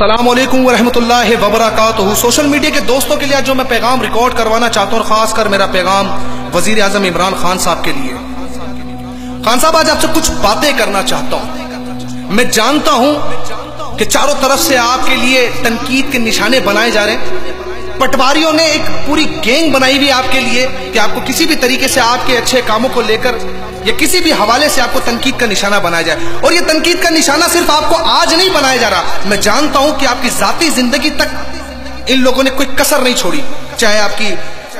सलामकुम वरहमतुल्लाहि वबरकातुहू social media के दोस्तों के लिए आज जो मैं पैगाम रिकॉर्ड करवाना चाहता हूँ खासकर मेरा पैगाम वज़ीर आज़म इमरान खान साहब के लिए। खान साहब, आज आपसे कुछ बातें करना चाहता हूँ। मैं जानता हूँ कि चारों तरफ़ से आपके लिए तनकीद के निशाने बनाए जा रहे हैं। पटवारियों ने एक पूरी गैंग बनाई हुई आपके लिए कि आपको किसी भी तरीके से आपके अच्छे कामों को लेकर या किसी भी हवाले से आपको तनकीद का निशाना बनाया जाए। और ये तनकीद का निशाना सिर्फ़ आपको आज नहीं बनाया जा रहा। मैं जानता हूँ कि आपकी जाती ज़िंदगी तक इन लोगों ने कोई कसर नहीं छोड़ी। चाहे आपकी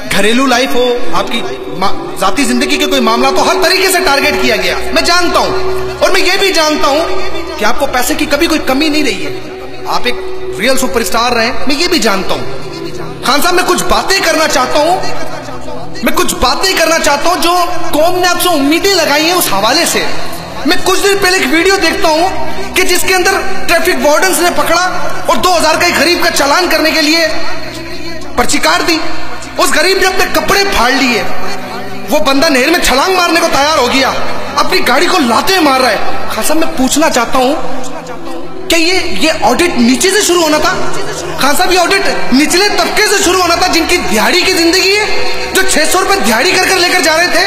घरेलू लाइफ हो, आपकी जाती ज़िंदगी के कोई मामला तो हर तरीके से टारगेट किया गया। मैं जानता हूँ। और मैं ये भी जानता हूँ कि आपको पैसे की कभी कोई कमी नहीं रही है। आप एक रियल सुपरस्टार रहे, मैं ये भी जानता हूँ। खान साहब, मैं कुछ बातें करना चाहता हूँ। मैं कुछ बातें करना चाहता हूँ जो कौम ने आपसे उम्मीदें लगाई हैं उस हवाले से। मैं कुछ दिन पहले एक वीडियो देखता हूँ कि जिसके अंदर ट्रैफ़िक वार्डन ने पकड़ा और 2000 का एक गरीब का चालान करने के लिए पर्ची काट दी। उस गरीब ने अपने कपड़े फाड़ लिए। वो बंदा नहर में छलांग मारने को तैयार हो गया। अपनी गाड़ी को लाते मार रहा है। खासा मैं पूछना चाहता हूँ कि ये ये ऑडिट नीचे से शुरू होना था? खान साहब, ये ऑडिट निचले तबके से शुरू होना था, जिनकी दिहाड़ी की ज़िंदगी है, जो छह सौ रुपए दिहाड़ी कर कर लेकर जा रहे थे।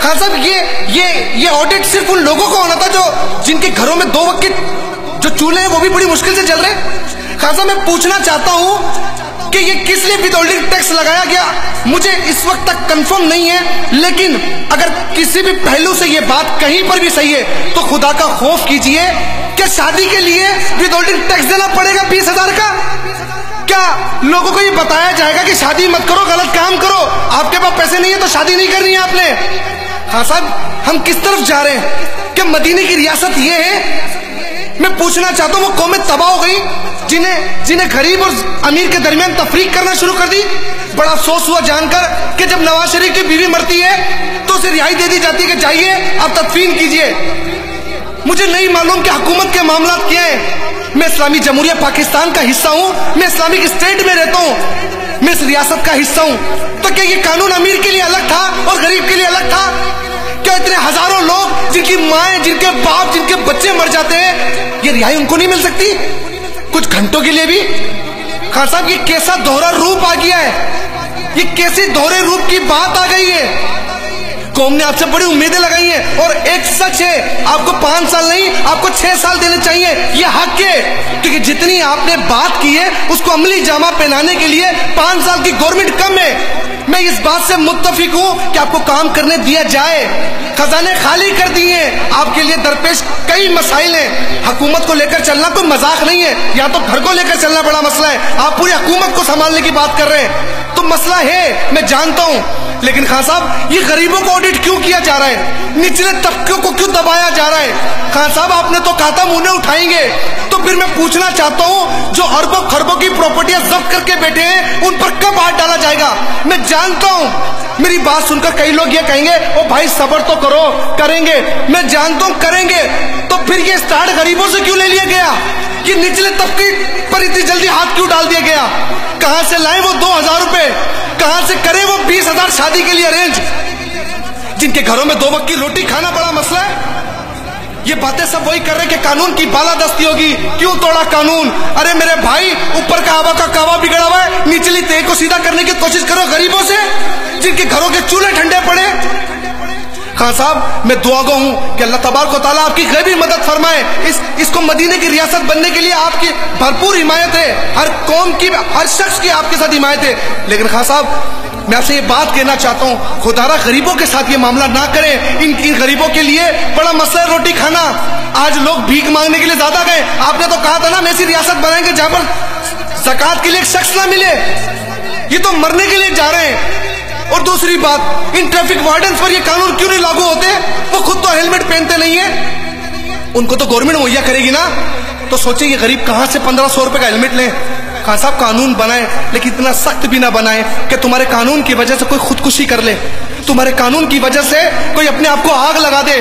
खान साहब, ये ये ये ऑडिट सिर्फ़ उन लोगों को होना था, जो, जिनके घरों में दो वक्त जो चूल्हे हैं, वो भी बड़ी मुश्किल से चल रहे खान साहब, मैं पूछना चाहता हूँ कि ये किस लिए विदहोल्डिंग टैक्स लगाया गया? मुझे इस वक्त तक कंफर्म नहीं है, लेकिन अगर किसी भी पहलू से ये बात कहीं पर भी सही है तो खुदा का खौफ कीजिए कि शादी के लिए विदहोल्डिंग टैक्स देना पड़ेगा बीस हज़ार का? क्या लोगों को ये बताया जाएगा कि शादी मत करो, गलत काम करो? आपके पास पैसे नहीं है तो शादी नहीं करनी है आपने। हाँ साहब, हम किस तरफ़ जा रहे हैं? क्या मदीने की रियासत ये है? मैं पूछना चाहता हूँ, वो कौमें तबाह हो गई, जिन्हें जिन्हें गरीब और अमीर के दरमियान तफरीक करना शुरू कर दी। बड़ा अफसोस हुआ जानकर कि जब नवाज़ शरीफ की बीवी मरती है तो उसे रिहाई दे दी जाती है कि जाइए, आप तदफीन कीजिए। मुझे नहीं मालूम कि हुकूमत के मामला क्या है। मैं इस्लामी जमहूरिया पाकिस्तान का हिस्सा हूँ, मैं इस्लामिक स्टेट में रहता हूँ, मैं इस रियासत का हिस्सा हूँ। तो क्या ये कानून अमीर के लिए अलग था और गरीब के लिए अलग था? क्या इतने हज़ारों लोग जिनकी माए, जिनके बाप, जिनके बच्चे मर जाते हैं, ये रिहाई उनको नहीं मिल सकती? कुछ घंटों के लिए भी? खान साहब, ये कैसा दोहरा रूप आ गया है? ये कैसी दोहरे रूप की बात आ गई है? कौम ने आपसे बड़ी उम्मीदें लगाई हैं और एक सच है, आपको पाँच साल नहीं, आपको छह साल देने चाहिए। ये हक है, क्योंकि जितनी आपने बात की है, उसको अमली जामा पहनाने के लिए पाँच साल की गवर्नमेंट कम है। मैं इस बात से मुतफिक हूँ कि आपको काम करने दिया जाए। खजाने खाली कर दिए आपके लिए दरपेश कई मसाइल हैं। हुकूमत को लेकर चलना कोई मज़ाक नहीं है। या तो घर को लेकर चलना बड़ा मसला है। आप पूरी हुकूमत को संभालने की बात कर रहे हैं। तो मसला है, मैं जानता हूँ। लेकिन खान साहब, ये गरीबों को ऑडिट क्यों किया जा रहा है? निचले तबकों को क्यों दबाया जा रहा है? खान साहब, आपने तो कहा था मुँह उठाएँगे। तो फिर मैं पूछना चाहता हूँ, जो अरबों खरबों की प्रॉपर्टियाँ जब्त करके बैठे हैं, उन पर कब हाथ डाला जाएगा? मैं जानता हूँ। मेरी बात सुनकर कई लोग ये कहेंगे, ओ भाई, सबर तो करो, करेंगे। मैं जानता हूँ, करेंगे। तो फिर ये स्टार्ट गरीबों से क्यों ले लिया गया? कि निचले तबके पर इतनी जल्दी हाथ क्यों डाल दिया गया? कहाँ से लाए वो दो हज़ार रुपए? कहाँ से करे वो बीस हज़ार शादी के लिए अरेंज? जिनके घरों में दो वक्त की रोटी खाना बड़ा मसला है। ये बातें सब वही कर रहे कि कानून की बालादस्ती होगी। क्यों तोड़ा कानून? अरे मेरे भाई, ऊपर का हवा का कावा बिगड़ा हुआ है। निचली तेज को सीधा करने की कोशिश करो गरीबों से, जिनके घरों के चूल्हे ठंडे पड़े। खान साहब, मैं दुआ गो हूँ कि अल्लाह तबार को ताला आपकी गरीबी मदद फरमाए। इस, इसको मदीने की रियासत बनने के लिए आपकी भरपूर हिमायत है। हर कौम की, हर शख्स की आपके साथ हिमायत है। लेकिन खान साहब, मैं आपसे ये बात कहना चाहता हूँ, खुदारा गरीबों के साथ ये मामला ना करें। इन इन गरीबों के लिए बड़ा मसला है रोटी खाना। आज लोग भीख मांगने के लिए ज़्यादा गए। आपने तो कहा था ना, मैं ऐसी रियासत बनाएँगे जहाँ पर जक़ात के लिए एक शख्स ना मिले। ये तो मरने के लिए जा रहे हैं। और दूसरी बात, इन ट्रैफ़िक वार्डन पर ये कानून क्यों नहीं लागू होते? वो खुद तो हेलमेट पहनते नहीं है। उनको तो गवर्नमेंट मुहैया करेगी ना। तो सोचे ये गरीब कहाँ से पंद्रह सौ रुपए का हेलमेट लें? खान साहब, कानून बनाए, लेकिन इतना सख्त भी ना बनाए कि तुम्हारे कानून की वजह से कोई खुदकुशी कर ले। तुम्हारे कानून की वजह से कोई अपने आप को आग लगा दे।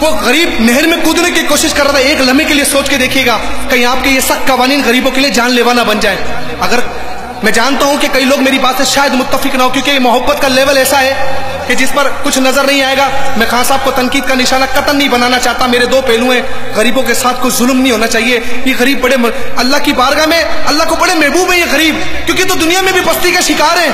वो गरीब नहर में कूदने की कोशिश कर रहा था, एक लम्हे के लिए सोच के देखिएगा। कहीं आपके ये सख्त कवानीन गरीबों के लिए जानलेवा ना बन जाए। अगर मैं जानता हूँ कि कई लोग मेरी बात से शायद मुतफिक ना हो, क्योंकि मोहब्बत का लेवल ऐसा है कि जिस पर कुछ नज़र नहीं आएगा। मैं खान साहब को तनकीद का निशाना कतन नहीं बनाना चाहता। मेरे दो पहलू हैं। गरीबों के साथ कुछ जुल्म नहीं होना चाहिए। ये गरीब बड़े अल्लाह की बारगाह में, अल्लाह को बड़े महबूब है ये गरीब, क्योंकि तो दुनिया में भी बस्ती का शिकार है।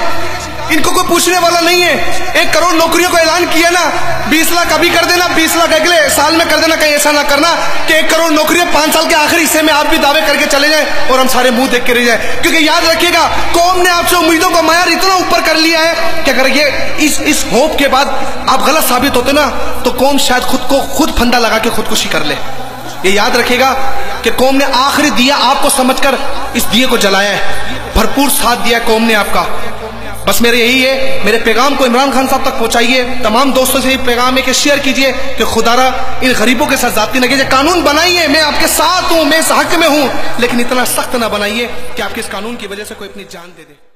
इनको कोई पूछने वाला नहीं है। एक करोड़ नौकरियों का ऐलान किया ना, बीस लाख अभी कर देना, बीस लाख अगले साल में कर देना, कहीं ऐसा ना करना कि एक करोड़ नौकरियाँ पाँच साल के आखिरी हिस्से में आप भी दावे करके चले जाए और हम सारे मुँह देख के रह जाए। क्योंकि याद रखिएगा, कौम ने आपसे उम्मीदों का मैार इतना ऊपर कर लिया है कि अगर ये इस इस होप के बाद आप गलत साबित होते ना तो कौम शायद खुद को, खुद फंदा लगा के खुदकुशी कर ले। ये याद रखेगा कि कौम ने आखिरी दिया आपको समझकर इस दिए को जलाया है। भरपूर साथ दिया कौम ने आपका। बस मेरे यही है। मेरे पैगाम को इमरान खान साहब तक पहुंचाइए। तमाम दोस्तों से पैगाम है कि शेयर कीजिए कि खुदारा इन गरीबों के साथ जाती न कीजिए कानून बनाइए। मैं आपके साथ हूँ, मैं इस हक में हूँ। लेकिन इतना सख्त ना बनाइए कि आपके इस कानून की वजह से कोई अपनी जान दे दे।